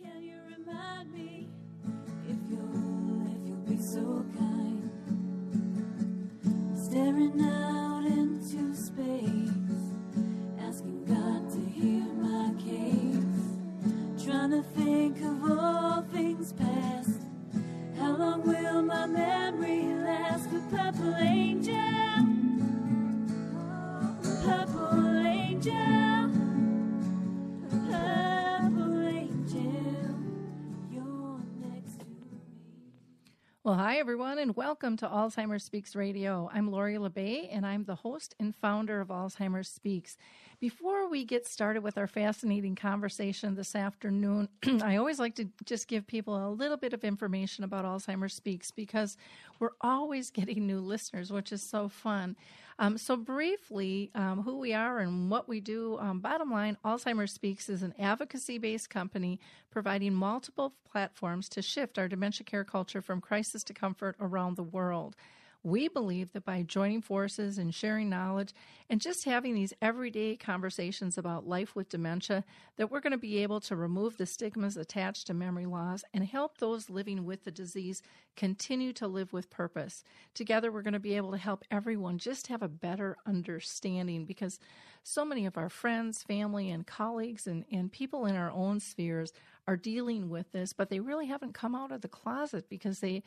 Can you remind me if you'll, if you'll be so kind? Staring out into space, asking God to hear my case. Trying to think of all things past. How long will my memory Well, hi, everyone, and welcome to Alzheimer's Speaks Radio. I'm Lori La Bey, and I'm the host and founder of Alzheimer's Speaks. Before we get started with our fascinating conversation this afternoon, I always like to just give people a little bit of information about Alzheimer's Speaks because we're always getting new listeners, which is so fun. Um, so, briefly, um, who we are and what we do. Um, bottom line, Alzheimer's Speaks is an advocacy based company providing multiple platforms to shift our dementia care culture from crisis to comfort around the world. We believe that by joining forces and sharing knowledge and just having these everyday conversations about life with dementia, that we're going to be able to remove the stigmas attached to memory loss and help those living with the disease continue to live with purpose. Together, we're going to be able to help everyone just have a better understanding because so many of our friends, family, and colleagues and, and people in our own spheres are dealing with this, but they really haven't come out of the closet because they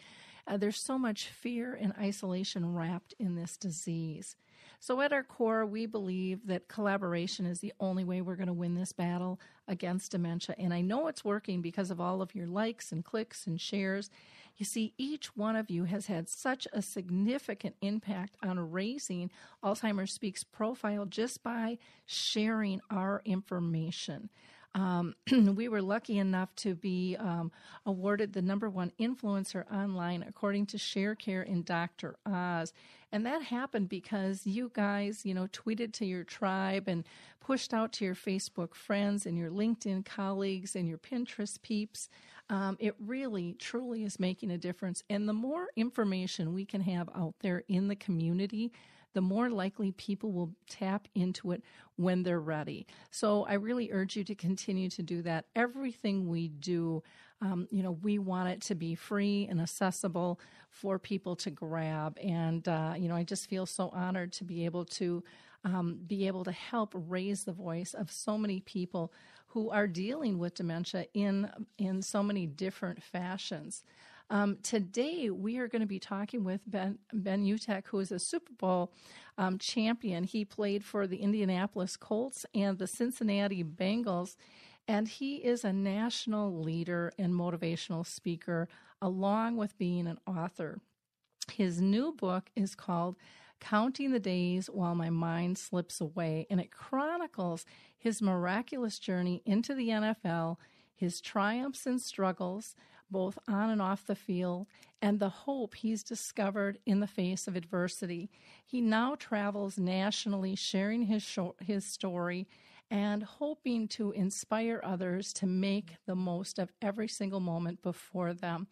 uh, there's so much fear and isolation wrapped in this disease. So, at our core, we believe that collaboration is the only way we're going to win this battle against dementia. And I know it's working because of all of your likes and clicks and shares. You see, each one of you has had such a significant impact on raising Alzheimer's Speaks profile just by sharing our information. Um, we were lucky enough to be um, awarded the number one influencer online according to ShareCare and Dr. Oz. And that happened because you guys, you know, tweeted to your tribe and pushed out to your Facebook friends and your LinkedIn colleagues and your Pinterest peeps. Um, it really, truly is making a difference. And the more information we can have out there in the community, the more likely people will tap into it when they're ready. So I really urge you to continue to do that. Everything we do, um, you know, we want it to be free and accessible for people to grab. And, uh, you know, I just feel so honored to be able to. Um, be able to help raise the voice of so many people who are dealing with dementia in in so many different fashions. Um, today, we are going to be talking with Ben, ben Utecht, who is a Super Bowl um, champion. He played for the Indianapolis Colts and the Cincinnati Bengals, and he is a national leader and motivational speaker, along with being an author. His new book is called Counting the Days While My Mind Slips Away, and it chronicles his miraculous journey into the NFL, his triumphs and struggles, both on and off the field, and the hope he's discovered in the face of adversity. He now travels nationally sharing his, his story and hoping to inspire others to make the most of every single moment before them.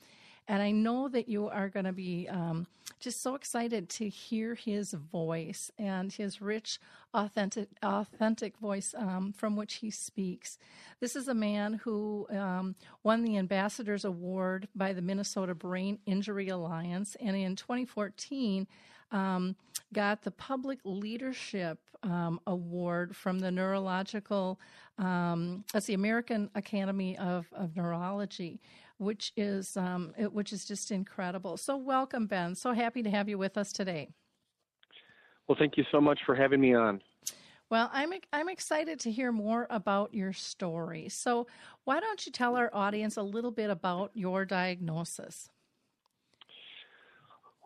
And I know that you are going to be um, just so excited to hear his voice and his rich, authentic, authentic voice um, from which he speaks. This is a man who um, won the Ambassadors Award by the Minnesota Brain Injury Alliance, and in 2014. Um, got the Public Leadership um, Award from the Neurological, um, that's the American Academy of, of Neurology which is um, it, which is just incredible. So welcome, Ben. So happy to have you with us today. Well, thank you so much for having me on. Well, I'm I'm excited to hear more about your story. So, why don't you tell our audience a little bit about your diagnosis?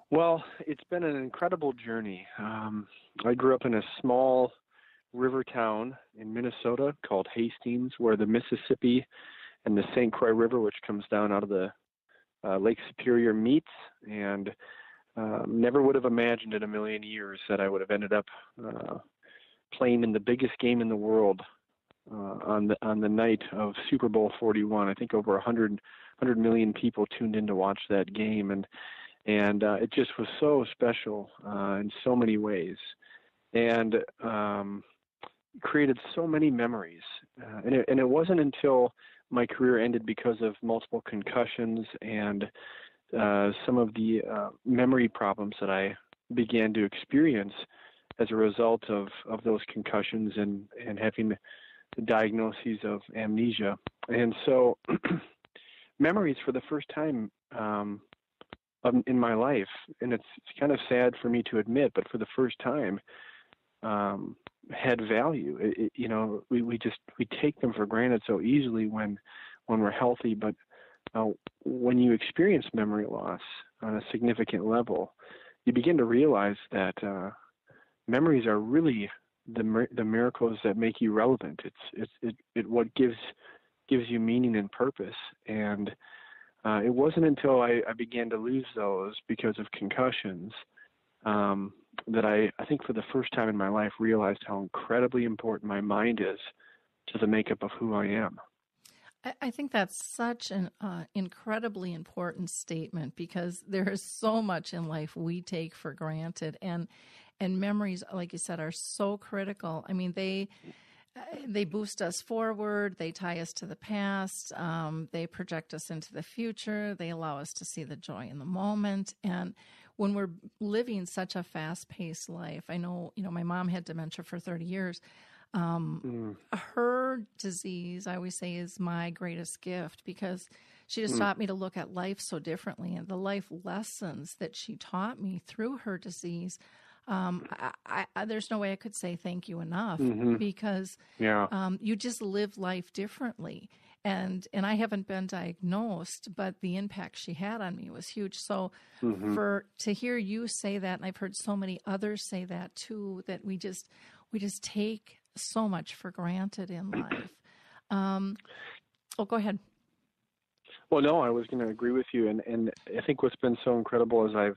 Well, it's been an incredible journey. Um, I grew up in a small river town in Minnesota called Hastings, where the Mississippi and the St. Croix River, which comes down out of the uh, Lake Superior, meets. And um, never would have imagined in a million years that I would have ended up uh, playing in the biggest game in the world uh, on the on the night of Super Bowl 41. I think over 100 100 million people tuned in to watch that game, and and uh, it just was so special uh, in so many ways. And um, created so many memories, uh, and it, and it wasn't until my career ended because of multiple concussions and uh, some of the uh, memory problems that I began to experience as a result of, of those concussions and, and having the diagnoses of amnesia. And so, memories for the first time um, in my life, and it's, it's kind of sad for me to admit, but for the first time, um, had value. It, it, you know, we, we just we take them for granted so easily when when we're healthy, but uh, when you experience memory loss on a significant level, you begin to realize that uh, memories are really the the miracles that make you relevant. It's it's it, it what gives gives you meaning and purpose. And uh, it wasn't until I, I began to lose those because of concussions um, that I, I think for the first time in my life realized how incredibly important my mind is to the makeup of who I am. I think that's such an uh, incredibly important statement because there is so much in life we take for granted, and and memories, like you said, are so critical. I mean, they uh, they boost us forward, they tie us to the past, um, they project us into the future, they allow us to see the joy in the moment, and when we're living such a fast paced life, I know, you know, my mom had dementia for 30 years. Um, mm. Her disease, I always say, is my greatest gift because she just mm. taught me to look at life so differently. And the life lessons that she taught me through her disease, um, I, I, there's no way I could say thank you enough mm-hmm. because yeah. um, you just live life differently and and I haven't been diagnosed, but the impact she had on me was huge. So mm-hmm. for to hear you say that, and I've heard so many others say that too, that we just we just take so much for granted in life. Um, oh, go ahead. Well, no, I was going to agree with you, and and I think what's been so incredible is I've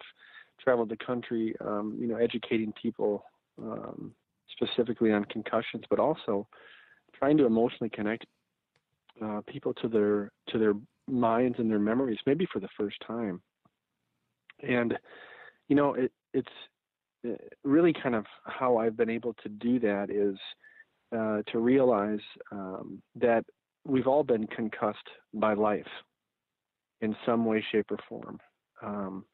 traveled the country, um, you know, educating people um, specifically on concussions, but also trying to emotionally connect uh, people to their to their minds and their memories, maybe for the first time. And you know, it, it's uh, really kind of how I've been able to do that is uh, to realize um, that we've all been concussed by life in some way, shape, or form. Um,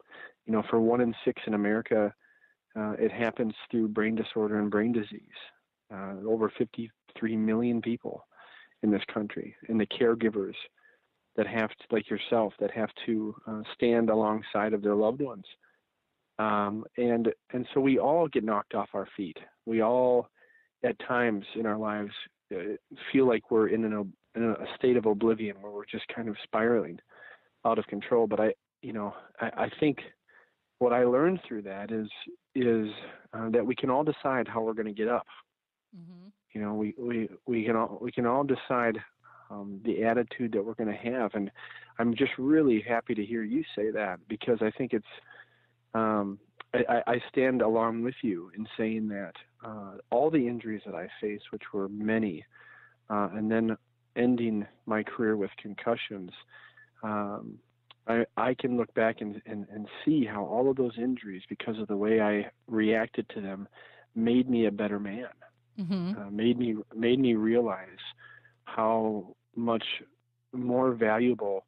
you know, for one in six in America, uh, it happens through brain disorder and brain disease. Uh, over 53 million people in this country and the caregivers that have to, like yourself, that have to uh, stand alongside of their loved ones. Um, and and so we all get knocked off our feet. We all, at times in our lives, uh, feel like we're in, an, in a state of oblivion where we're just kind of spiraling out of control. But I, you know, I, I think what I learned through that is is uh, that we can all decide how we're going to get up. Mm-hmm you know we we we can all we can all decide um, the attitude that we're going to have. And i'm just really happy to hear you say that because i think it's um, I, I, stand along with you in saying that uh, all the injuries that I faced, which were many, uh, and then ending my career with concussions, um, I, I can look back and, and, and see how all of those injuries, because of the way I reacted to them, made me a better man mm-hmm. uh, made me made me realize how much more valuable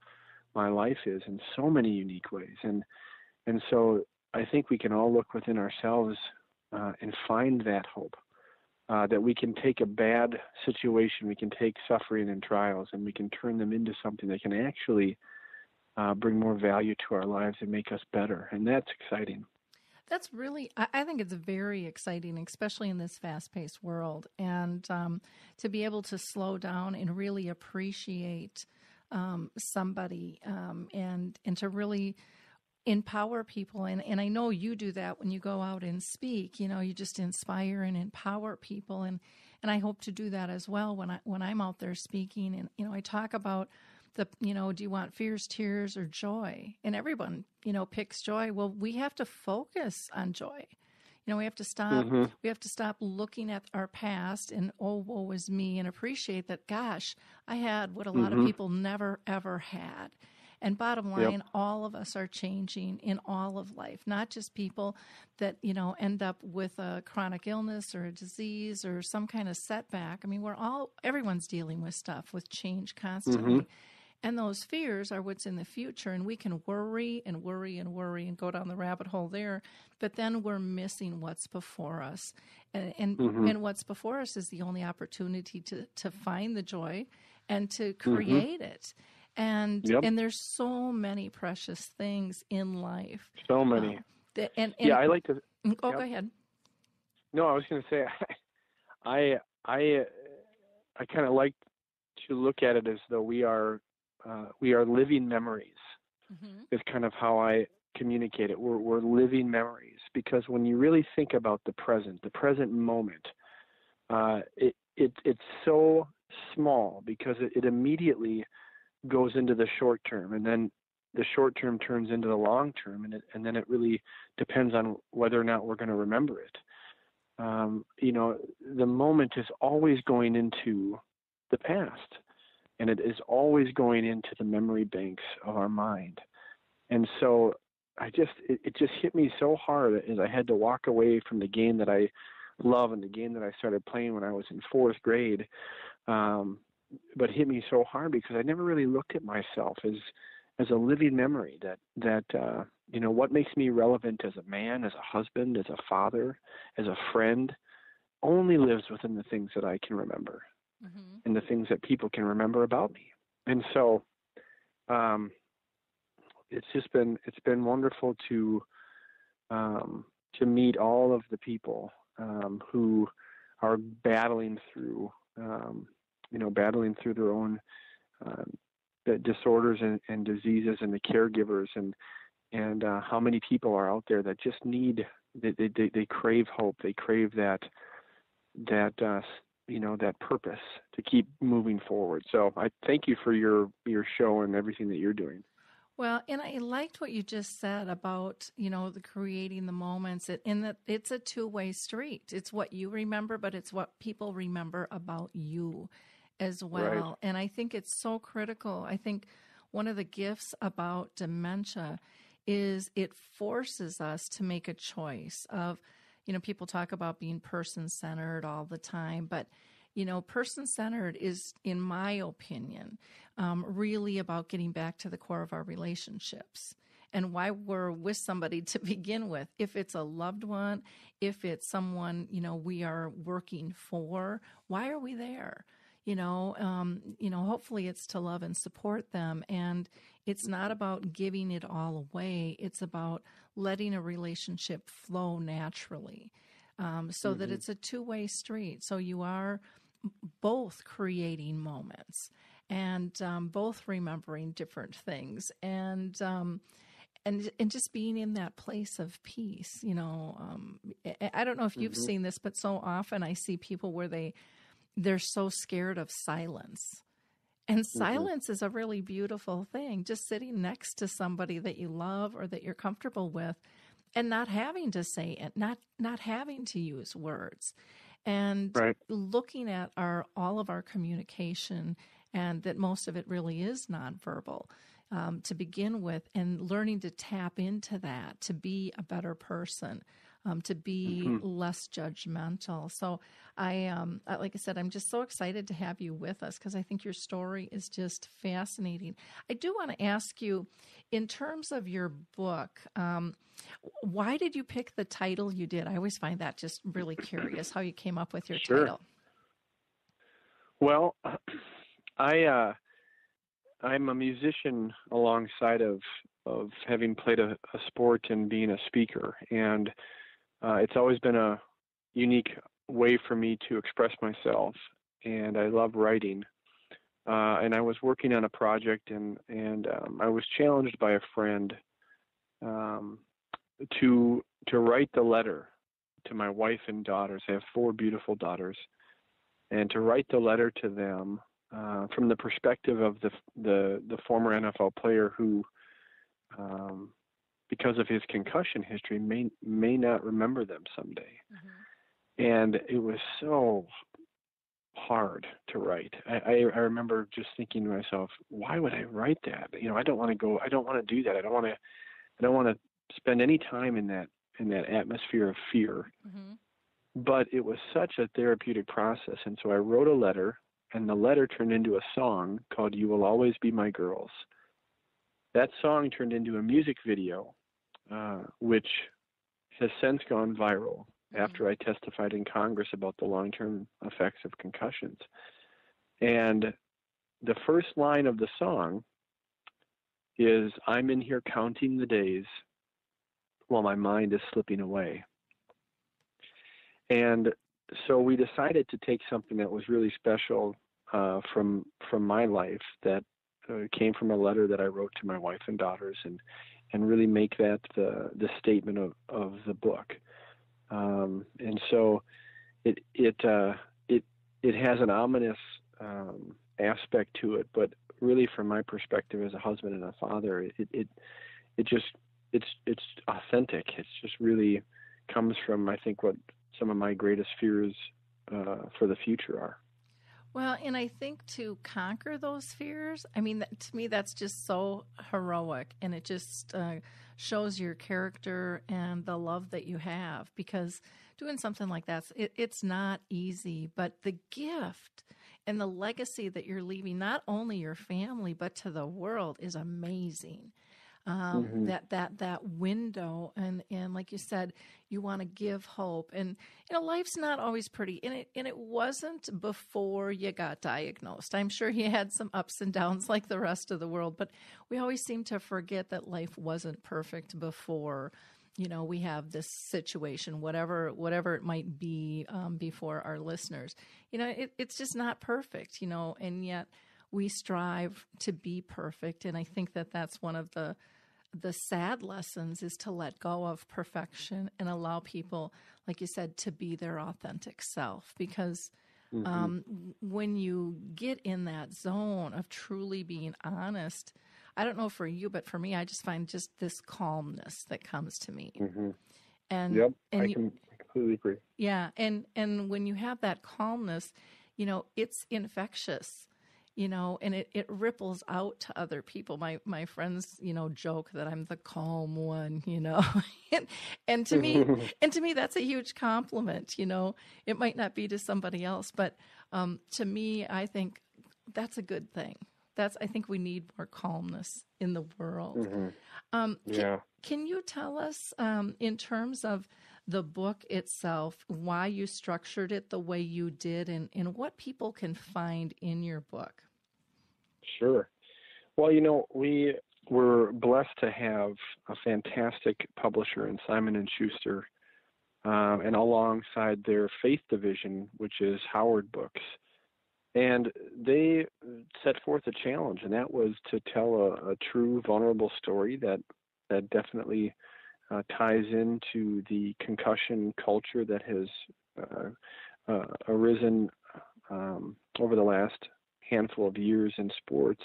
my life is in so many unique ways and and so I think we can all look within ourselves uh, and find that hope uh, that we can take a bad situation, we can take suffering and trials, and we can turn them into something that can actually uh, bring more value to our lives and make us better. And that's exciting. That's really, I think it's very exciting, especially in this fast paced world. And um, to be able to slow down and really appreciate um, somebody um, and, and to really empower people. And, and I know you do that when you go out and speak, you know, you just inspire and empower people. And, and I hope to do that as well when I, when I'm out there speaking. And, you know, I talk about, the you know do you want fears tears or joy and everyone you know picks joy well we have to focus on joy you know we have to stop mm-hmm. we have to stop looking at our past and oh woe was me and appreciate that gosh i had what a lot mm-hmm. of people never ever had And bottom line, yep. all of us are changing in all of life, not just people that, you know, end up with a chronic illness or a disease or some kind of setback. I mean, we're all, everyone's dealing with stuff, with change constantly. Mm-hmm. And those fears are what's in the future. And we can worry and worry and worry and go down the rabbit hole there. But then we're missing what's before us. And, and, mm-hmm. and what's before us is the only opportunity to, to find the joy and to mm-hmm. create mm-hmm. it. And yep. and there's so many precious things in life. So many. Um, that, and, and, yeah, I like to. Mm, oh, yep. go ahead. No, I was going to say, I I I kind of like to look at it as though we are uh, we are living memories. Mm-hmm. Is kind of how I communicate it. We're we're living memories because when you really think about the present, the present moment, uh, it it it's so small because it, it immediately goes into the short term, and then the short term turns into the long term, and it, and then it really depends on whether or not we're going to remember it. Um, you know, the moment is always going into the past and it is always going into the memory banks of our mind. And so I just it, it just hit me so hard as I had to walk away from the game that I love and the game that I started playing when I was in fourth grade. Um, but hit me so hard because I never really looked at myself as as a living memory that that uh, you know what makes me relevant as a man, as a husband, as a father, as a friend, only lives within the things that I can remember mm-hmm. and the things that people can remember about me. And so, um, it's just been it's been wonderful to um, to meet all of the people um, who are battling through um, you know battling through their own um, disorders and, and, diseases and the caregivers and and uh, how many people are out there that just need they, they, they crave hope they crave that that uh, you know that purpose to keep moving forward. So I thank you for your your show and everything that you're doing. Well, and I liked what you just said about you know the creating the moments, in that it's a two way street. It's what you remember, but it's what people remember about you as well. Right. And I think it's so critical. I think one of the gifts about dementia is it forces us to make a choice of you know, people talk about being person centered all the time, but you know, person centered is, in my opinion, um, really about getting back to the core of our relationships and why we're with somebody to begin with. If it's a loved one, if it's someone, you know, we are working for, why are we there? You know, um, you know, hopefully it's to love and support them. And it's not about giving it all away. It's about letting a relationship flow naturally um, so mm-hmm. that it's a two way street. So you are both creating moments and um, both remembering different things and um, and and just being in that place of peace. You know, um, I don't know if you've mm-hmm. seen this, but so often I see people where they they're so scared of silence. And mm-hmm. silence is a really beautiful thing. Just sitting next to somebody that you love or that you're comfortable with and not having to say it, not not having to use words. And right. looking at our all of our communication and that most of it really is nonverbal um, to begin with and learning to tap into that to be a better person um, to be mm-hmm. less judgmental. So I, um, like I said, I'm just so excited to have you with us because I think your story is just fascinating. I do want to ask you, in terms of your book, um, why did you pick the title you did? I always find that just really curious how you came up with your sure. title. Well, I uh, I'm a musician alongside of of having played a, a sport and being a speaker, and uh, it's always been a unique way for me to express myself, and I love writing. Uh, and I was working on a project, and and um, I was challenged by a friend um, to to write the letter to my wife and daughters. I have four beautiful daughters, and to write the letter to them uh, from the perspective of the the the former NFL player who um, because of his concussion history, may may not remember them someday. Mm-hmm. And it was so hard to write. I, I, I remember just thinking to myself, why would I write that? You know, I don't want to go. I don't want to do that. I don't want to. I don't want to spend any time in that in that atmosphere of fear. Mm-hmm. But it was such a therapeutic process, and so I wrote a letter, and the letter turned into a song called "You Will Always Be My Girls." That song turned into a music video, uh, which has since gone viral mm-hmm. after I testified in Congress about the long term effects of concussions. And the first line of the song is I'm in here counting the days while my mind is slipping away. And so we decided to take something that was really special uh, from from my life that uh, came from a letter that I wrote to my wife and daughters, and and really make that the the statement of of the book. Um, and so it it uh, it it has an ominous um, aspect to it, but really from my perspective as a husband and a father, it it it just it's it's authentic. It's just really comes from I think what some of my greatest fears uh, for the future are. Well, and I think to conquer those fears, I mean, to me, that's just so heroic, and it just uh, shows your character and the love that you have. Because doing something like that, it, it's not easy, but the gift and the legacy that you're leaving, not only your family but to the world, is amazing um, mm-hmm. that that that window and and like you said you want to give hope and you know life's not always pretty and it and it wasn't before you got diagnosed i'm sure you had some ups and downs like the rest of the world but we always seem to forget that life wasn't perfect before you know we have this situation whatever whatever it might be um, before our listeners you know it, it's just not perfect you know and yet we strive to be perfect and i think that that's one of the the sad lessons is to let go of perfection and allow people, like you said, to be their authentic self. Because mm-hmm. um, when you get in that zone of truly being honest, I don't know for you, but for me, I just find just this calmness that comes to me. Mm-hmm. And yep, and I you, can completely agree. Yeah, and and when you have that calmness, you know, it's infectious you know, and it, it ripples out to other people. My my friends, you know, joke that I'm the calm one, you know. and and to me and to me that's a huge compliment, you know. It might not be to somebody else, but um, to me I think that's a good thing. That's I think we need more calmness in the world. Mm-hmm. Um, can, yeah. can you tell us um, in terms of the book itself, why you structured it the way you did, and, and what people can find in your book? Sure. Well, you know, we were blessed to have a fantastic publisher in Simon and Schuster, um, and alongside their faith division, which is Howard Books, and they set forth a challenge, and that was to tell a, a true, vulnerable story that that definitely uh, ties into the concussion culture that has uh, uh, arisen um, over the last handful of years in sports.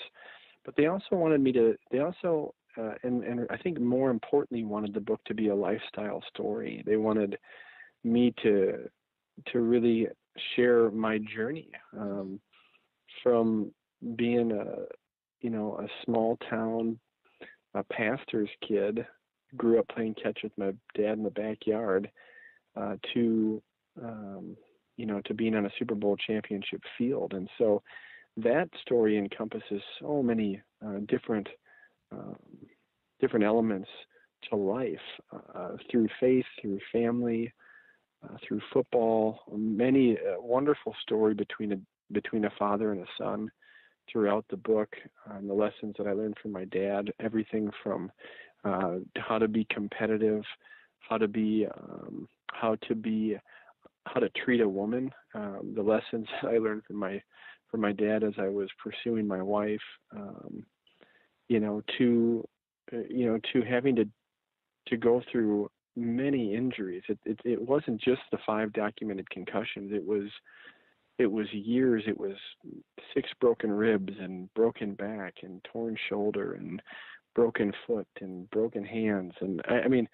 But they also wanted me to. They also, uh, and and I think more importantly, wanted the book to be a lifestyle story. They wanted me to to really share my journey um, from being a you know a small town a pastor's kid grew up playing catch with my dad in the backyard uh, to um, you know to being on a Super Bowl championship field and so that story encompasses so many uh, different um, different elements to life uh, through faith, through family, uh, through football. Many uh, wonderful story between a between a father and a son throughout the book. and the lessons that I learned from my dad, everything from uh, how to be competitive, how to be um, how to be how to treat a woman. Um, the lessons I learned from my for my dad as I was pursuing my wife, um, you know, to uh, you know, to having to to go through many injuries. It, it it wasn't just the five documented concussions. It was it was years. It was six broken ribs and broken back and torn shoulder and broken foot and broken hands and I, I mean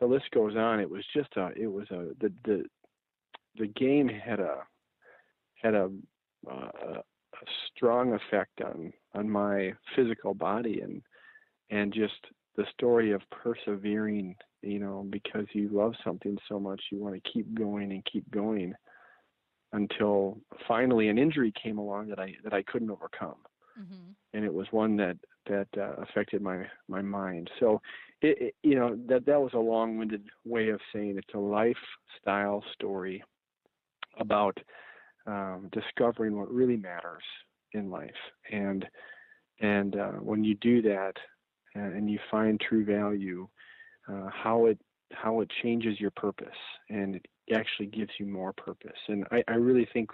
the list goes on. It was just a it was a the the the game had a had a uh, a strong effect on on my physical body and and just the story of persevering you know because you love something so much you want to keep going and keep going until finally an injury came along that I that I couldn't overcome mm-hmm. and it was one that that uh, affected my my mind so it, it, you know that that was a long-winded way of saying it's a lifestyle story about um, discovering what really matters in life. And and uh, when you do that, uh, and you find true value, uh, how it how it changes your purpose, and it actually gives you more purpose. And I, I really think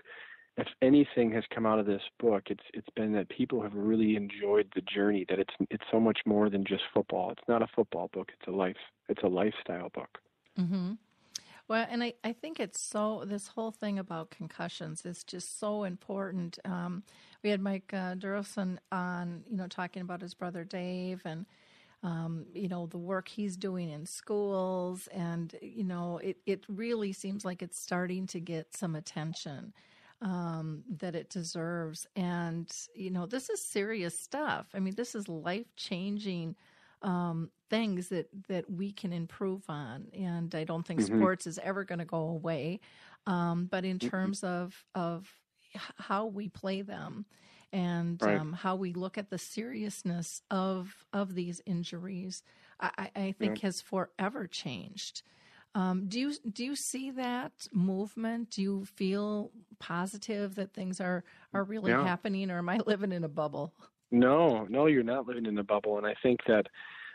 if anything has come out of this book, it's it's been that people have really enjoyed the journey. That it's it's so much more than just football. It's not a football book. It's a life. It's a lifestyle book. Mm-hmm. Well, and I, I think it's so, this whole thing about concussions is just so important. Um, we had Mike uh, on, you know, talking about his brother Dave and, um, you know, the work he's doing in schools. And, you know, it, it really seems like it's starting to get some attention um, that it deserves. And, you know, this is serious stuff. I mean, this is life changing um, things that that we can improve on. And I don't think mm-hmm. sports is ever going to go away. Um, but in mm-hmm. terms of of how we play them and right. um, how we look at the seriousness of of these injuries, I, I think yeah. has forever changed. Um, do you do you see that movement? Do you feel positive that things are are really yeah. happening, or am I living in a bubble? No, no, you're not living in a bubble, and I think that,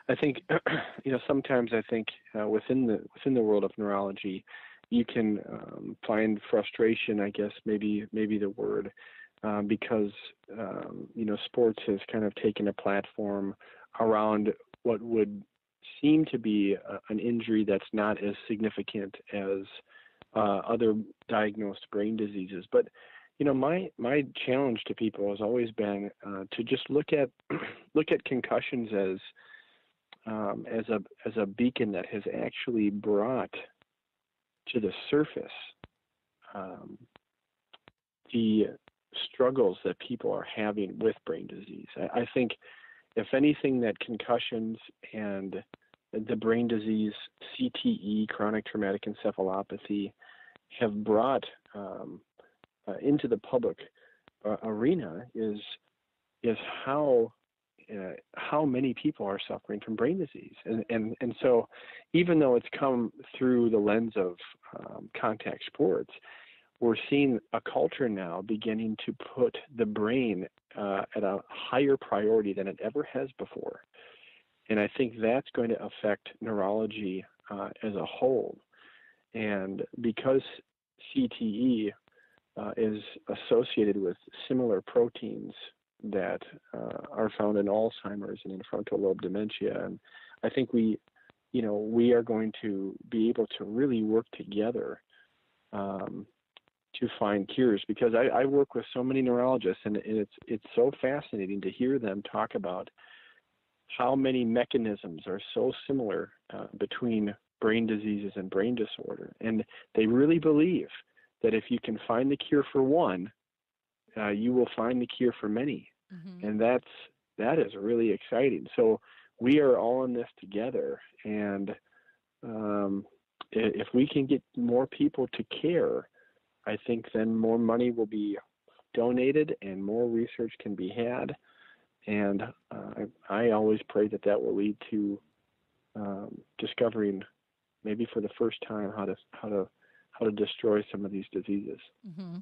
I think, you know, sometimes I think uh, within the within the world of neurology, you can um, find frustration. I guess maybe maybe the word, um, because um, you know, sports has kind of taken a platform around what would seem to be a, an injury that's not as significant as uh, other diagnosed brain diseases, but you know my my challenge to people has always been uh, to just look at look at concussions as um, as a as a beacon that has actually brought to the surface um, the struggles that people are having with brain disease. I, I think if anything that concussions and the brain disease CTE, chronic traumatic encephalopathy, have brought um, uh, into the public uh, arena is is how uh, how many people are suffering from brain disease, and and and so even though it's come through the lens of um, contact sports, we're seeing a culture now beginning to put the brain uh, at a higher priority than it ever has before, and I think that's going to affect neurology uh, as a whole, and because CTE uh, is associated with similar proteins that uh, are found in Alzheimer's and in frontal lobe dementia. And I think we, you know, we are going to be able to really work together um, to find cures because I, I, work with so many neurologists and it's it's so fascinating to hear them talk about how many mechanisms are so similar uh, between brain diseases and brain disorder and they really believe that if you can find the cure for one, uh, you will find the cure for many, mm-hmm. and that's that is really exciting. So we are all in this together, and um, if we can get more people to care, I think then more money will be donated and more research can be had. And uh, I, I always pray that that will lead to um, discovering, maybe for the first time, how to how to how to destroy some of these diseases. Mm-hmm.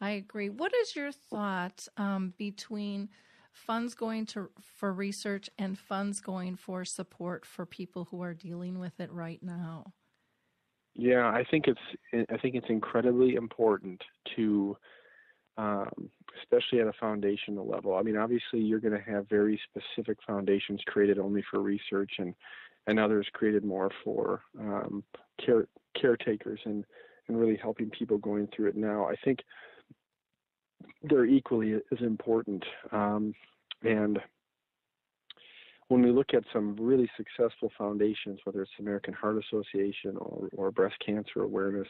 I agree. What is your thought um, between funds going to for research and funds going for support for people who are dealing with it right now? Yeah, I think it's I think it's incredibly important to, um, especially at a foundational level. I mean, obviously, you're going to have very specific foundations created only for research, and and others created more for um, care, caretakers and and really helping people going through it now. I think they're equally as important. Um, and when we look at some really successful foundations, whether it's the American Heart Association or, or Breast Cancer Awareness,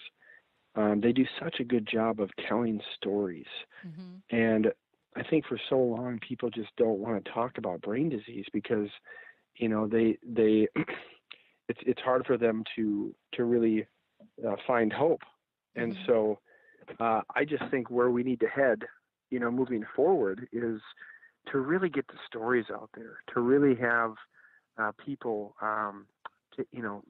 um, they do such a good job of telling stories. Mm-hmm. And I think for so long people just don't want to talk about brain disease because, you know, they they it's it's hard for them to to really uh, find hope. And mm-hmm. so uh, I just think where we need to head, you know, moving forward is to really get the stories out there, to really have uh, people, um, to, you know,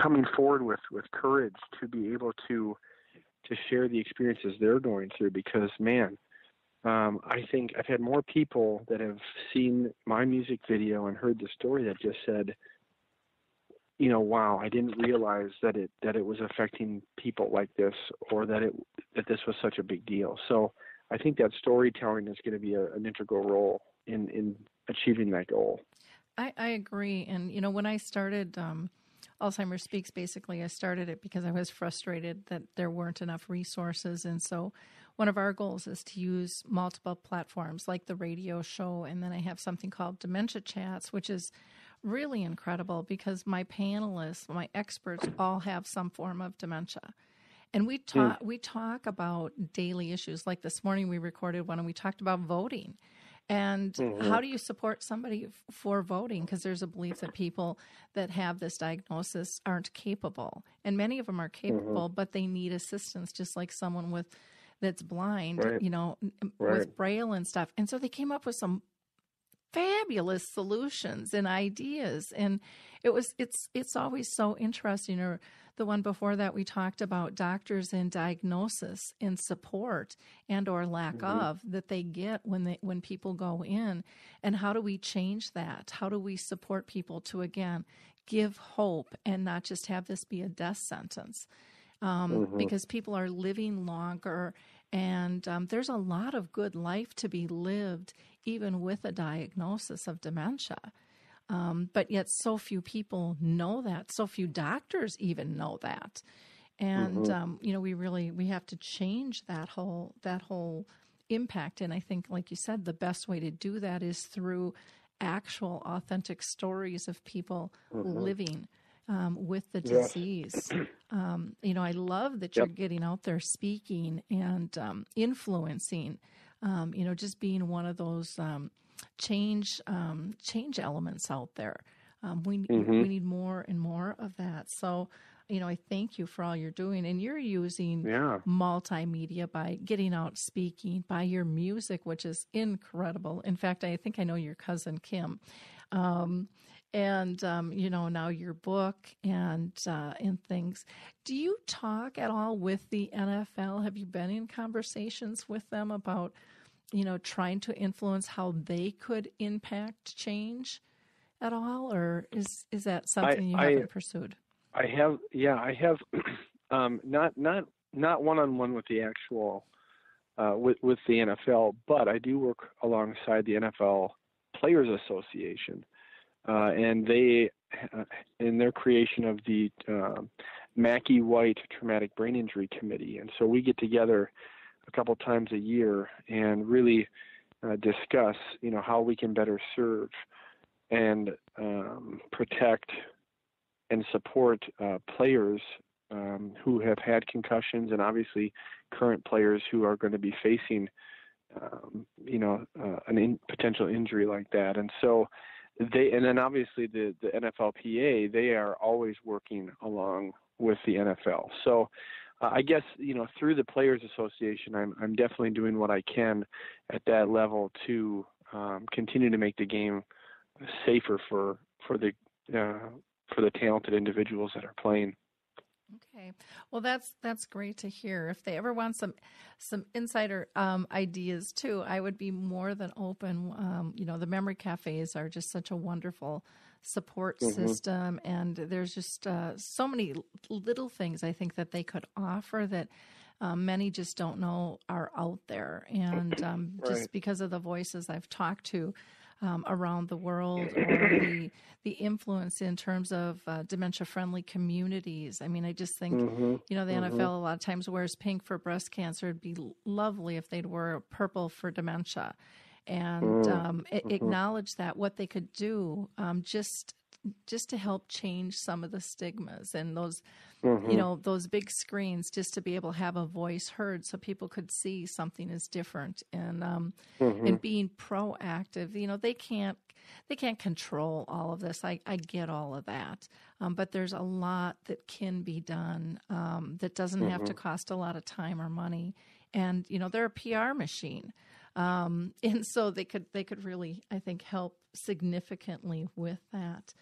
coming forward with with courage to be able to to share the experiences they're going through. Because man, um, I think I've had more people that have seen my music video and heard the story that just said, you know, wow, I didn't realize that it that it was affecting people like this, or that it that this was such a big deal. So I think that storytelling is going to be a, an integral role in in achieving that goal. I, I agree, and you know, when I started. Um, Alzheimer's Speaks, basically, I started it because I was frustrated that there weren't enough resources. And so, one of our goals is to use multiple platforms like the radio show. And then I have something called Dementia Chats, which is really incredible because my panelists, my experts, all have some form of dementia. And we talk mm. we talk about daily issues. Like this morning, we recorded one and we talked about voting. And mm-hmm. how do you support somebody f- for voting? Because there's a belief that people that have this diagnosis aren't capable, and many of them are mm-hmm. capable, mm-hmm. but they need assistance, just like someone with that's blind, right. you know, right. with braille and stuff. And so they came up with some fabulous solutions and ideas and it was it's it's always so interesting or the one before that we talked about doctors and diagnosis and support and or lack mm-hmm. of that they get when they when people go in and how do we change that how do we support people to again give hope and not just have this be a death sentence um, mm-hmm. because people are living longer and um, there's a lot of good life to be lived even with a diagnosis of dementia. Um, but yet, so few people know that. So few doctors even know that. And mm-hmm. um, you know, we really we have to change that whole that whole impact. And I think, like you said, the best way to do that is through actual, authentic stories of people mm-hmm. living um, with the disease. Yes. Um, you know, I love that you're getting out there speaking and um, influencing um, you know, just being one of those um, change um, change elements out there. Um, we mm-hmm. we need more and more of that. So, you know, I thank you for all you're doing, and you're using yeah. multimedia by getting out speaking, by your music, which is incredible. In fact, I think I know your cousin Kim. Um, and um, you know now your book and uh, and things. Do you talk at all with the NFL? Have you been in conversations with them about you know trying to influence how they could impact change at all, or is is that something I, you haven't pursued? I have, yeah, I have um, not not not one on one with the actual uh, with with the NFL, but I do work alongside the NFL Players Association uh, and they, uh, in their creation of the uh, Mackey White Traumatic Brain Injury Committee, and so we get together a couple times a year and really uh, discuss, you know, how we can better serve and um, protect and support uh, players um, who have had concussions, and obviously current players who are going to be facing, um, you know, uh, an in, potential injury like that. And so they and then obviously the the NFLPA they are always working along with the NFL. So uh, I guess you know through the Players Association, I'm I'm definitely doing what I can at that level to um, continue to make the game safer for for the uh, for the talented individuals that are playing. Okay, well that's that's great to hear. If they ever want some some insider um, ideas too, I would be more than open. Um, you know, the memory cafes are just such a wonderful support mm-hmm. system, and there's just uh, so many little things I think that they could offer that. Um, many just don't know are out there, and um, right. just because of the voices I've talked to, um, around the world or the the influence in terms of uh, dementia friendly communities. I mean, I just think mm-hmm. you know the mm-hmm. NFL a lot of times wears pink for breast cancer. It'd be lovely if they'd wear purple for dementia, and mm-hmm. um, mm-hmm. acknowledge that what they could do um, just just to help change some of the stigmas and those Mhm. you know those big screens just to be able to have a voice heard so people could see something is different. And um Mhm. and being proactive you know they can't they can't control all of this. I i get all of that. Um, but there's a lot that can be done um, that doesn't have to cost a lot of time or money. And you know they're a pr machine. Um, and so they could they could really i think help significantly with that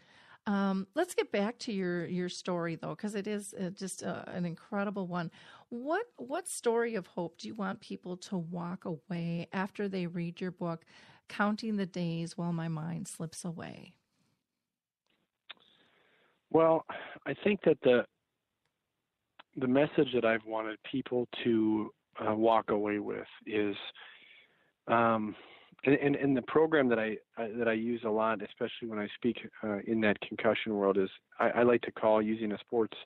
um, let's get back to your your story though, because it is uh, just uh, an incredible one. What what story of hope do you want people to walk away after they read your book, "Counting the Days While My Mind Slips Away"? Well, I think that the the message that I've wanted people to uh, walk away with is, um, and, and, the program that I, I that I use a lot, especially when I speak uh, in that concussion world, is I, I like to call using a sports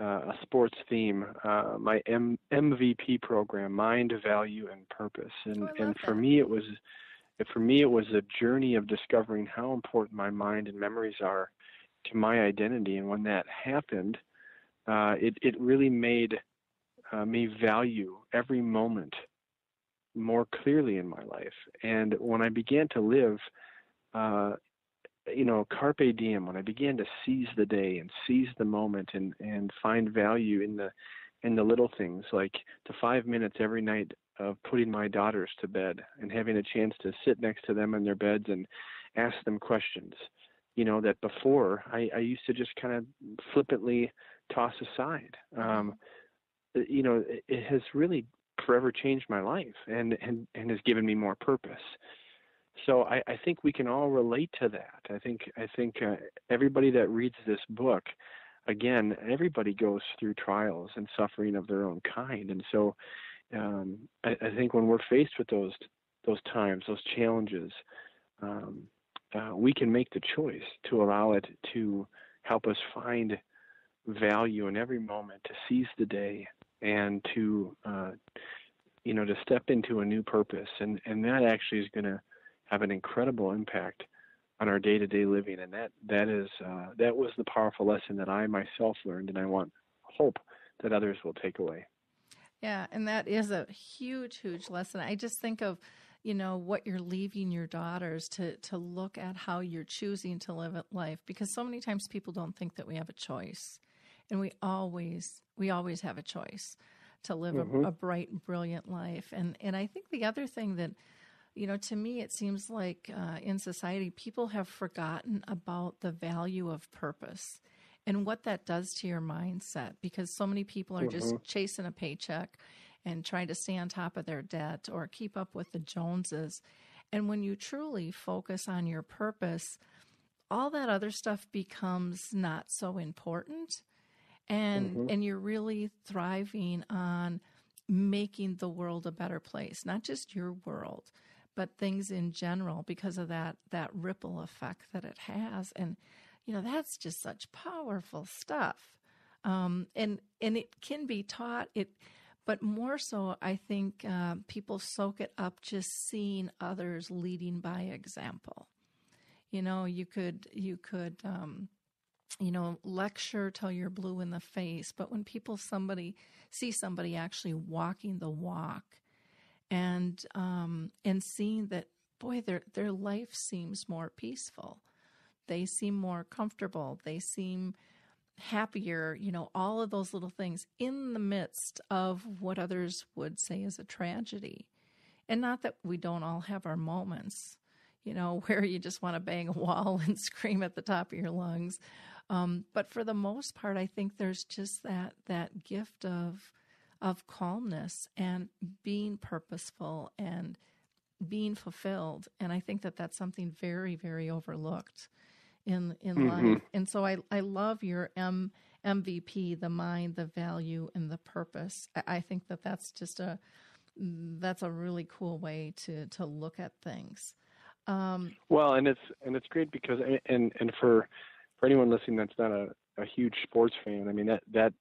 uh, a sports theme uh, my M- MVP program, mind, value, and purpose. And Oh, and for that. me, it was for me it was a journey of discovering how important my mind and memories are to my identity. And when that happened, uh, it it really made uh, me value every moment more clearly in my life. And when I began to live, uh, you know, carpe diem, when I began to seize the day and seize the moment and and find value in the in the little things, like the five minutes every night of putting my daughters to bed and having a chance to sit next to them in their beds and ask them questions you know that before I, I used to just kind of flippantly toss aside. Um, you know, it, it has really forever changed my life and and and has given me more purpose. So I, I think we can all relate to that. I think I think uh, everybody that reads this book, again, everybody goes through trials and suffering of their own kind, and so um, I, I think when we're faced with those those times, those challenges, um, uh, we can make the choice to allow it to help us find value in every moment, to seize the day, and to uh, you know to step into a new purpose, and and that actually is going to have an incredible impact on our day-to-day living, and that that is uh, that was the powerful lesson that I myself learned, and I want hope that others will take away. Yeah, and that is a huge, huge lesson. I just think of, you know, what you're leaving your daughters to to look at how you're choosing to live life because so many times people don't think that we have a choice. And we always we always have a choice to live Mhm. a, a bright brilliant life. And and I think the other thing that you know, to me, it seems like uh, in society, people have forgotten about the value of purpose and what that does to your mindset because so many people are just chasing a paycheck and trying to stay on top of their debt or keep up with the Joneses. And when you truly focus on your purpose, all that other stuff becomes not so important and and you're really thriving on making the world a better place not just your world but things in general because of that that ripple effect that it has. And you know that's just such powerful stuff. Um, and and it can be taught. It but more so i think uh, people soak it up just seeing others leading by example. You know you could you could um, you know lecture till you're blue in the face. But when people somebody see somebody actually walking the walk and um, and seeing that boy their their life seems more peaceful. They seem more comfortable. They seem happier you know all of those little things in the midst of what others would say is a tragedy. And not that we don't all have our moments you know where you just want to bang a wall and scream at the top of your lungs um, but for the most part i think there's just that that gift of of calmness and being purposeful and being fulfilled. And i think that that's something very very overlooked in in Mhm. life. And so i i love your m mvp the mind the value and the purpose. I, I think that that's just a that's a really cool way to to look at things. Um Well, and it's and it's great because and and for for anyone listening that's not a, a huge sports fan, I mean that that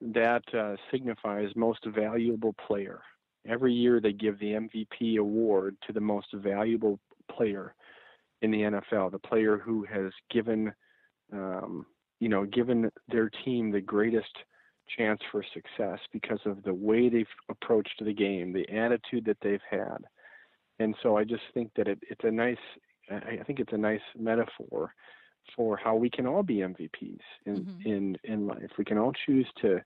that uh, signifies most valuable player. Every year they give the MVP award to the most valuable player in the NFL, the player who has given um, you know, given their team the greatest chance for success because of the way they've approached the game, the attitude that they've had. And so I just think that it, it's a nice, I think it's a nice metaphor for how we can all be MVPs in mm-hmm. in in life. We can all choose to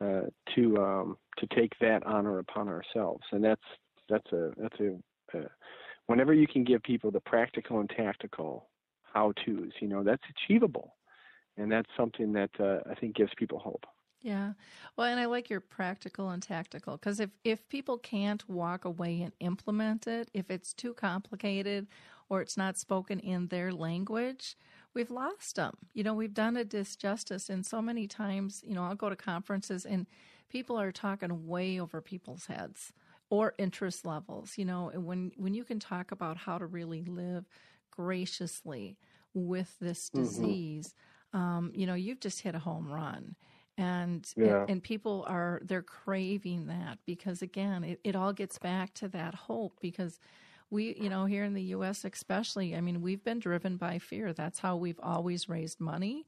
uh, to um, to take that honor upon ourselves, and that's that's a that's a, a whenever you can give people the practical and tactical how tos, you know, that's achievable, and that's something that uh, I think gives people hope. Yeah. Well, and I like your practical and tactical because if, if people can't walk away and implement it, if it's too complicated or it's not spoken in their language, we've lost them. You know, we've done a disjustice. And so many times, you know, I'll go to conferences and people are talking way over people's heads or interest levels, you know, and when, when you can talk about how to really live graciously with this mm-hmm. disease, mm-hmm. um, you know, you've just hit a home run and yeah. and, and, people are they're craving that because again it, it all gets back to that hope because we you know here in the US especially I mean we've been driven by fear that's how we've always raised money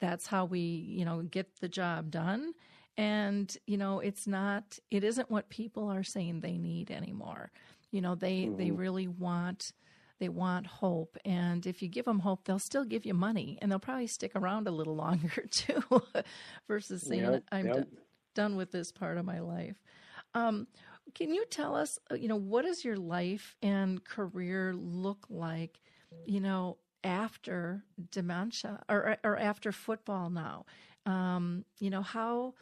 that's how we you know get the job done and you know it's not it isn't what people are saying they need anymore you know they mm-hmm. they really want they want hope. And if you give them hope, they'll still give you money and they'll probably stick around a little longer too, versus saying, yep, I'm yep. done with this part of my life. Um, can you tell us, uh, you know, what does your life and career look like, you know, after dementia or, or after football now? Um, you know, how,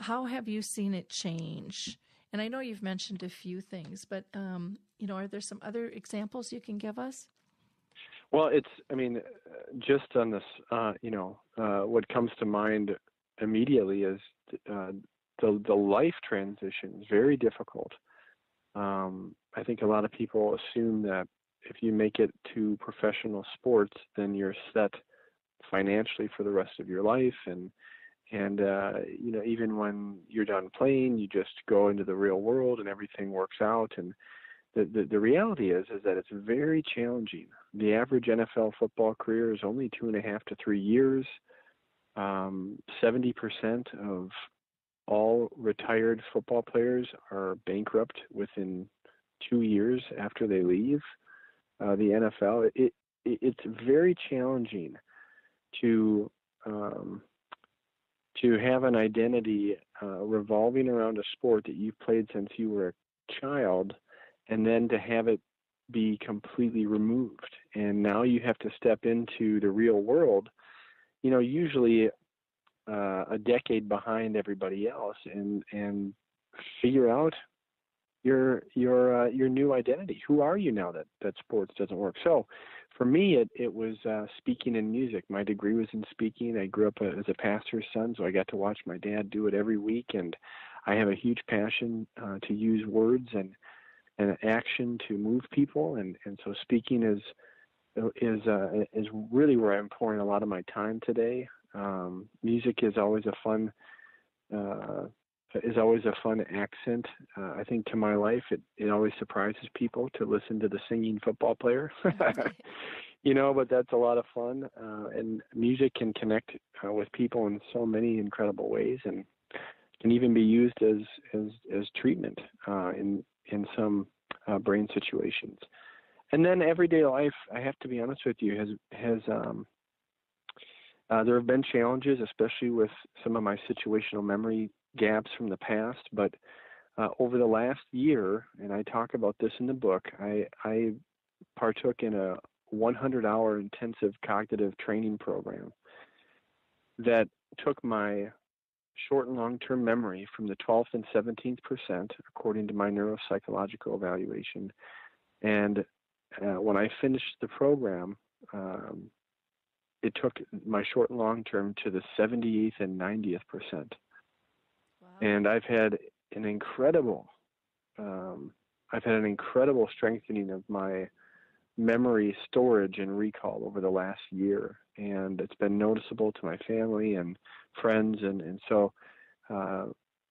how have you seen it change? And I know you've mentioned a few things, but um, you know, are there some other examples you can give us? Well, it's, I mean, just on this, uh, you know, uh, what comes to mind immediately is uh, the the life transition is very difficult. Um, I think a lot of people assume that if you make it to professional sports, then you're set financially for the rest of your life, and and uh, you know even when you're done playing, you just go into the real world and everything works out. And the, the, the reality is is that it's very challenging. The average NFL football career is only two and a half to three years. Um, 70% of all retired football players are bankrupt within two years after they leave uh, the NFL. It, it, it's very challenging to um, to have an identity uh, revolving around a sport that you've played since you were a child and then to have it be completely removed and now you have to step into the real world you know usually uh, a decade behind everybody else and and figure out your your uh, your new identity. Who are you now that that sports doesn't work? So for me it it was uh, speaking and music. My degree was in speaking. I grew up a, as a pastor's son so i got to watch my dad do it every week and i have a huge passion uh, to use words and and action to move people, and and so speaking is is uh, is really where I'm pouring a lot of my time today. Um, music is always a fun uh, is always a fun accent. Uh, I think to my life, it it always surprises people to listen to the singing football player. you know, but that's a lot of fun, uh, and music can connect uh, with people in so many incredible ways, and can even be used as as as treatment uh, in in some uh, brain situations. And then everyday life, I have to be honest with you, has has um, uh, there have been challenges, especially with some of my situational memory gaps from the past. But uh, over the last year, and I talk about this in the book, I, I partook in a 100-hour intensive cognitive training program that took my short and long term memory from the 12th and 17th percent, according to my neuropsychological evaluation. And uh, when I finished the program, um, it took my short and long term to the 78th and 90th percent. Wow. And I've had an incredible, um, I've had an incredible strengthening of my memory storage and recall over the last year, and it's been noticeable to my family and friends, and and so uh,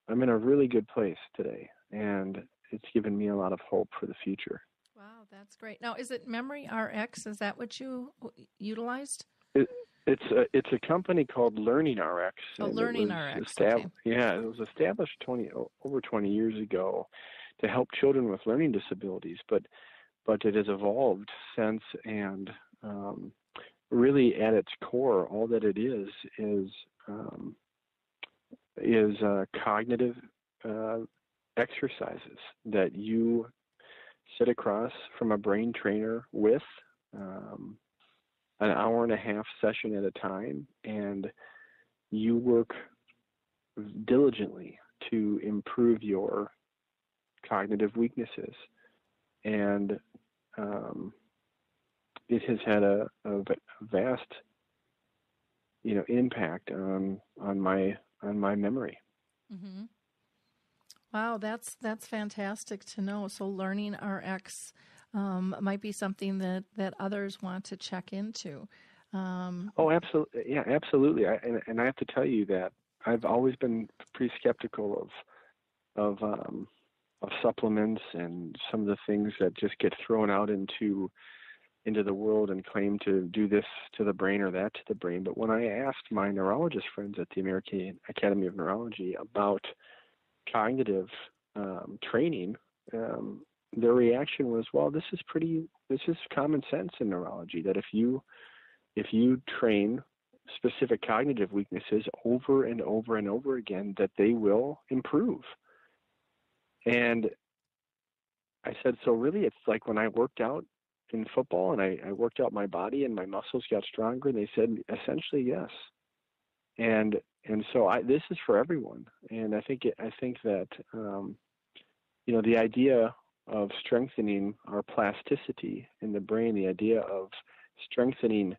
I'm in a really good place today, and it's given me a lot of hope for the future. Wow, that's great. Now, is it Memory RX? Is that what you utilized? It, It's a it's a company called Learning RX. Oh, Learning RX. Estab- okay. Yeah, it was established twenty over twenty years ago to help children with learning disabilities, but but it has evolved since, and um, really at its core, all that it is is um, is uh, cognitive uh, exercises that you sit across from a brain trainer with um, an hour and a half session at a time, and you work diligently to improve your cognitive weaknesses. And um, it has had a, a vast, you know, impact on on my on my memory. Mm-hmm. Wow, that's that's fantastic to know. So learning RX um, might be something that that others want to check into. Um, oh, absolutely, yeah, absolutely. I, and and I have to tell you that I've always been pretty skeptical of of um, of supplements and some of the things that just get thrown out into into the world and claim to do this to the brain or that to the brain. But when I asked my neurologist friends at the American Academy of Neurology about cognitive um, training, um, their reaction was, "Well, this is pretty. This is common sense in neurology. That if you if you train specific cognitive weaknesses over and over and over again, that they will improve." And I said, "So really, it's like when I worked out in football and I, I worked out my body and my muscles got stronger." And they said, "Essentially, yes." And and so I, this is for everyone. And I think it, I think that um, you know the idea of strengthening our plasticity in the brain, the idea of strengthening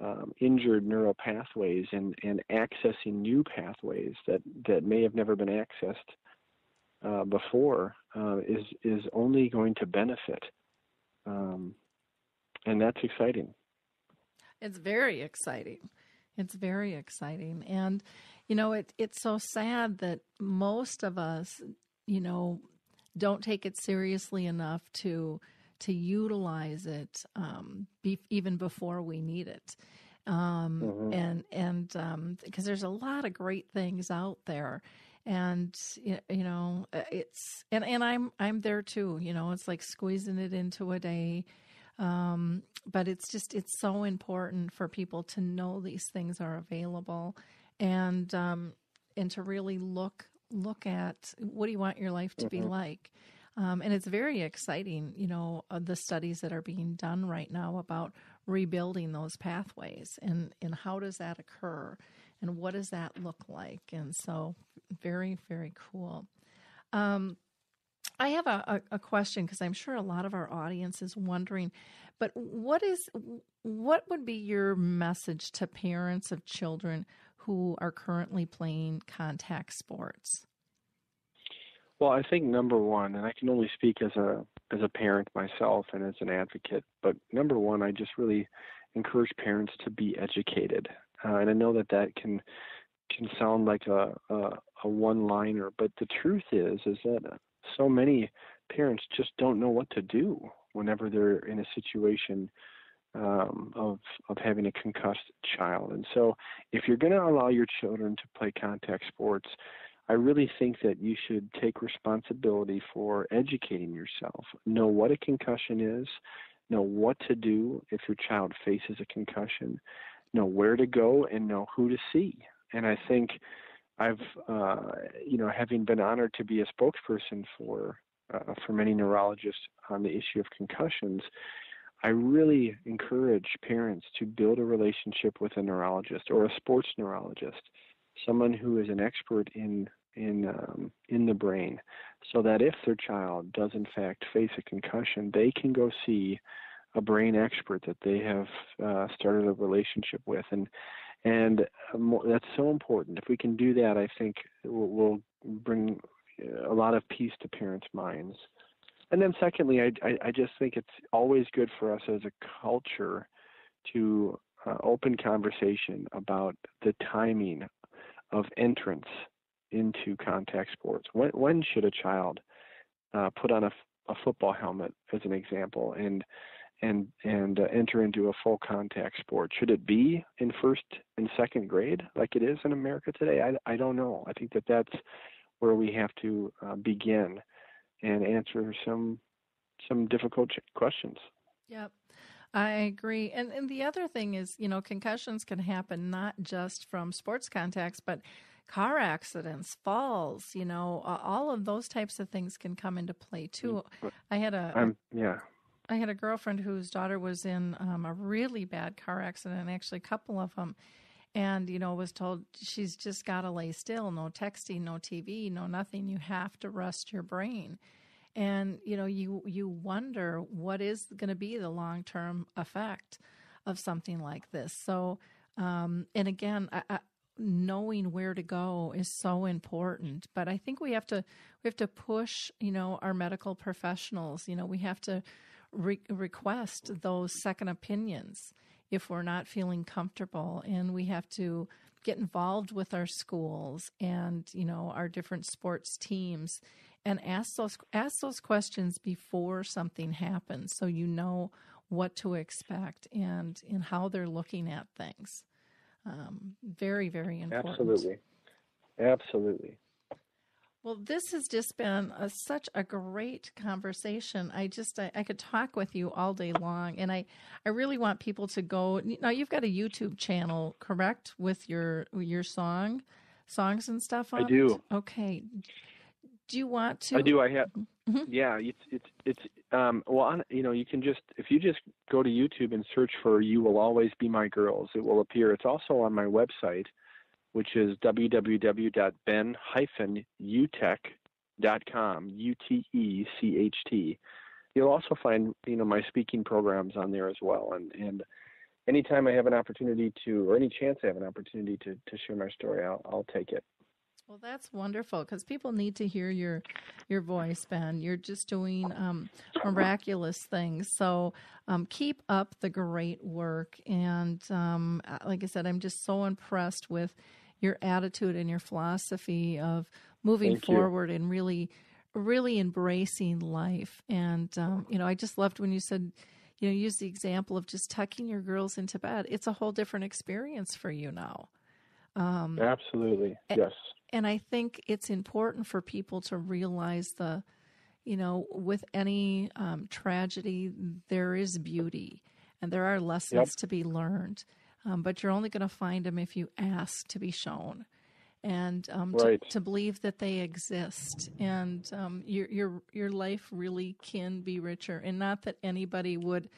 um, injured neural pathways and, and accessing new pathways that, that may have never been accessed uh, before uh, is is only going to benefit, um, and that's exciting. It's very exciting. It's very exciting, and you know it. It's so sad that most of us, you know, don't take it seriously enough to to utilize it um, be, even before we need it. Um, mm-hmm. And and because um, there's a lot of great things out there, and you know uh, it's and and I'm I'm there too. You know, it's like squeezing it into a day. Um, but it's just it's so important for people to know these things are available and um, and to really look look at what do you want your life to mm-hmm. be like. Um, and it's very exciting you know uh, the studies that are being done right now about rebuilding those pathways and and how does that occur and what does that look like. And so very very cool. Um, I have a, a, a question because I'm sure a lot of our audience is wondering, but what is what would be your message to parents of children who are currently playing contact sports? Well, I think number one, and I can only speak as a as a parent myself and as an advocate, but number one, I just really encourage parents to be educated, uh, and I know that that can can sound like a a, a one liner, but the truth is is that so many parents just don't know what to do whenever they're in a situation um, of of having a concussed child. And so, if you're going to allow your children to play contact sports, I really think that you should take responsibility for educating yourself. Know what a concussion is. Know what to do if your child faces a concussion. Know where to go and know who to see. And I think I've, uh, you know, having been honored to be a spokesperson for uh, for many neurologists on the issue of concussions, I really encourage parents to build a relationship with a neurologist or a sports neurologist, someone who is an expert in in um, in the brain, so that if their child does in fact face a concussion, they can go see a brain expert that they have uh, started a relationship with, and and um, that's so important. If we can do that, I think we'll, we'll bring a lot of peace to parents' minds. And then secondly, I, I, I just think it's always good for us as a culture to uh, open conversation about the timing of entrance into contact sports. When, when should a child uh, put on a, a football helmet, as an example, and and and uh, enter into a full contact sport. Should it be in first and second grade like it is in America today? I, I don't know. I think that that's where we have to uh, begin and answer some some difficult questions. Yep. I agree. And and the other thing is, you know, concussions can happen not just from sports contacts, but car accidents, falls, you know, all of those types of things can come into play too. Mm, I had a I'm, yeah. I had a girlfriend whose daughter was in um, a really bad car accident, actually a couple of them, and you know was told she's just got to lay still, no texting, no TV, no nothing. You have to rest your brain. And you know you you wonder what is going to be the long term effect of something like this. So um, and again I, I, knowing where to go is so important but i think we have to we have to push you know our medical professionals. You know we have to re- request those second opinions if we're not feeling comfortable and we have to get involved with our schools and you know our different sports teams and ask those ask those questions before something happens so you know what to expect and and how they're looking at things. Um, very very important. Absolutely. Absolutely well this has just been a, such a great conversation i just I, I, could talk with you all day long and i i really want people to go now you've got a youtube channel correct with your your song songs and stuff on i do it? okay do you want to? I do. I have. Mm-hmm. Yeah, it's it's it's um well on, you know you can just if you just go to YouTube and search for "You Will Always Be My Girls," it will appear. It's also on my website, which is www.ben-utecht.com. U T E C H T. You'll also find you know my speaking programs on there as well, and and anytime I have an opportunity to, or any chance I have an opportunity to to share my story, I'll I'll take it. Well, that's wonderful because people need to hear your your voice, Ben. You're just doing um, miraculous things. So um, keep up the great work. And um, uh, like I said, I'm just so impressed with your attitude and your philosophy of moving Thank forward you. and really, really embracing life. And um, you know, I just loved when you said. You know, use the example of just tucking your girls into bed. It's a whole different experience for you now. Um, Absolutely, yes. And I think it's important for people to realize the, you know, with any um, tragedy, there is beauty and there are lessons yep. to be learned. Um, but you're only going to find them if you ask to be shown and um, right. to, to, believe that they exist. And um, your, your, your life really can be richer. And not that anybody would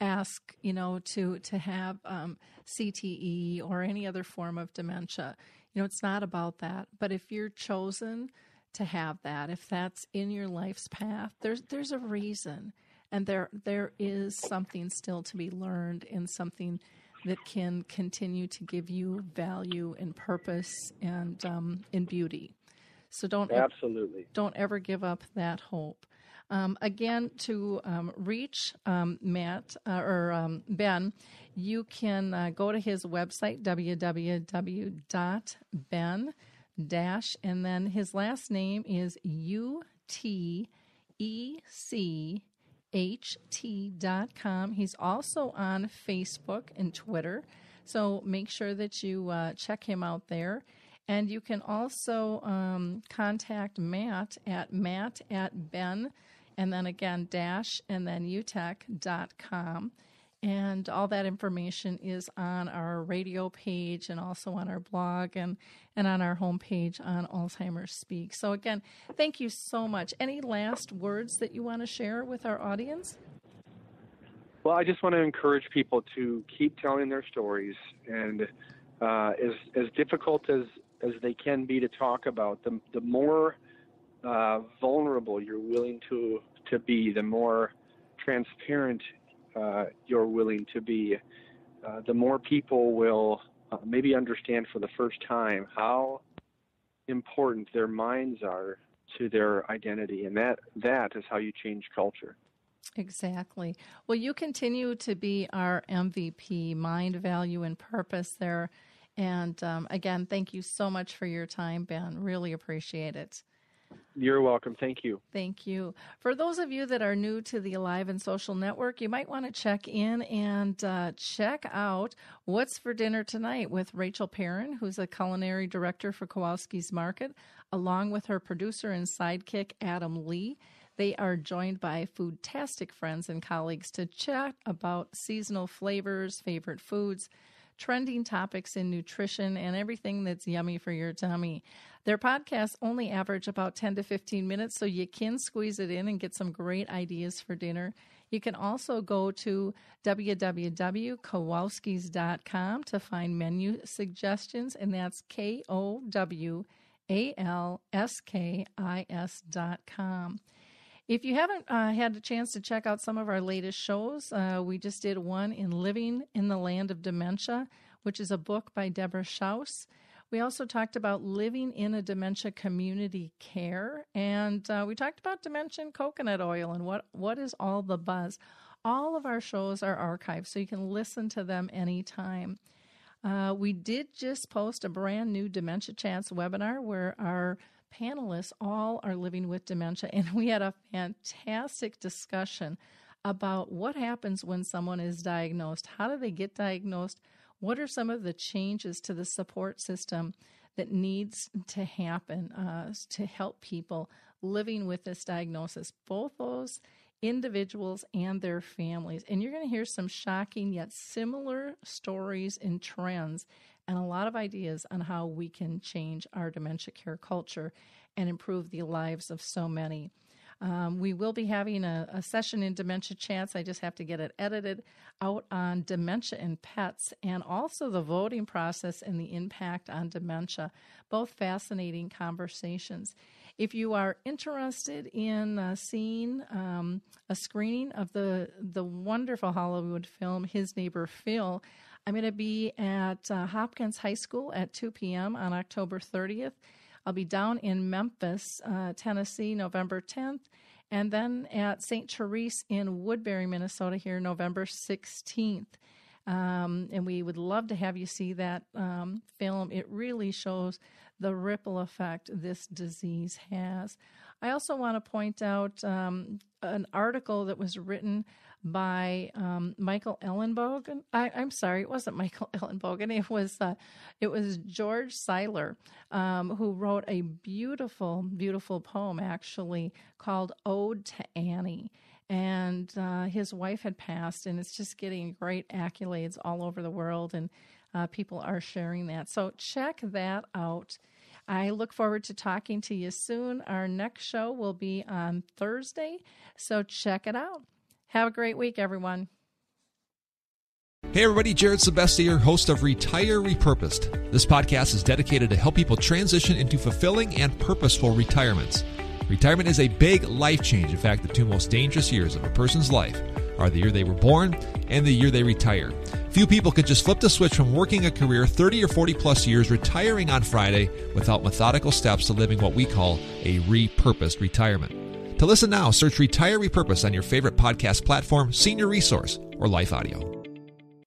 ask, you know, to, to have um, CTE or any other form of dementia. You know, it's not about that. But if you're chosen to have that, if that's in your life's path, there's there's a reason, and there there is something still to be learned, and something that can continue to give you value and purpose and um, and beauty. So don't absolutely don't ever give up that hope. Um, again, to um, reach um, Matt uh, or um, Ben, you can uh, go to his website, www.ben dash, and then his last name is U T E C H T dot com. He's also on Facebook and Twitter. So make sure that you uh, check him out there. And you can also um, contact Matt at matt at ben and then again dash and then utecht.com and all that information is on our radio page and also on our blog and, and on our homepage on Alzheimer's Speaks. So, again, thank you so much. Any last words that you want to share with our audience? Well, I just want to encourage people to keep telling their stories, and uh, as as difficult as as they can be to talk about, the the more uh, vulnerable you're willing to to be, the more transparent uh, you're willing to be, uh, the more people will uh, maybe understand for the first time how important their minds are to their identity, and that that is how you change culture. Exactly. Well, you continue to be our MVP, mind, value, and purpose there. And um, again, thank you so much for your time, Ben. Really appreciate it. You're welcome. Thank you. Thank you. For those of you that are new to the Alive and Social Network, you might want to check in and uh, check out What's for Dinner Tonight with Rachel Perrin, who's a culinary director for Kowalski's Market, along with her producer and sidekick, Adam Lee. They are joined by foodtastic friends and colleagues to chat about seasonal flavors, favorite foods, trending topics in nutrition, and everything that's yummy for your tummy. Their podcasts only average about 10 to 15 minutes, so you can squeeze it in and get some great ideas for dinner. You can also go to www.kowalskis.com to find menu suggestions, and that's K O W A L S K I S dot com. If you haven't uh, had a chance to check out some of our latest shows, uh, we just did one in Living in the Land of Dementia, which is a book by Deborah Shouse. We also talked about living in a dementia community care, and uh, we talked about dementia and coconut oil and what, what is all the buzz. All of our shows are archived, so you can listen to them anytime. Uh, we did just post a brand new Dementia Chats webinar where our panelists all are living with dementia, and we had a fantastic discussion about what happens when someone is diagnosed. How do they get diagnosed? What are some of the changes to the support system that needs to happen uh, to help people living with this diagnosis? Both those individuals and their families. And you're going to hear some shocking yet similar stories and trends and a lot of ideas on how we can change our dementia care culture and improve the lives of so many. Um, we will be having a, a, session in Dementia Chats. I just have to get it edited out on dementia and pets and also the voting process and the impact on dementia. Both fascinating conversations. If you are interested in uh, seeing um, a screening of the, the wonderful Hollywood film, His Neighbor Phil, I'm going to be at uh, Hopkins High School at 2 p.m. on October 30th. I'll be down in Memphis, uh, Tennessee, November 10th, and then at St. Therese in Woodbury, Minnesota, here November 16th. Um, and we would love to have you see that um, film. It really shows the ripple effect this disease has. I also want to point out um, an article that was written by um, Michael Ellenbogen. I, am sorry, it wasn't Michael Ellenbogen. It was uh, it was George Seiler um, who wrote a beautiful, beautiful poem actually called "Ode to Annie." And uh, his wife had passed, and it's just getting great accolades all over the world, and uh, people are sharing that. So check that out. I look forward to talking to you soon. Our next show will be on Thursday, so check it out. Have a great week, everyone. Hey everybody, Jared Sebestier, host of Retire Repurposed. This podcast is dedicated to help people transition into fulfilling and purposeful retirements. Retirement is a big life change. In fact, the two most dangerous years of a person's life are the year they were born and the year they retire. Few people can just flip the switch from working a career 30 or 40 plus years, retiring on Friday without methodical steps to living what we call a repurposed retirement. To listen now, search Retire Repurpose on your favorite podcast platform, Senior Resource, or Life Audio.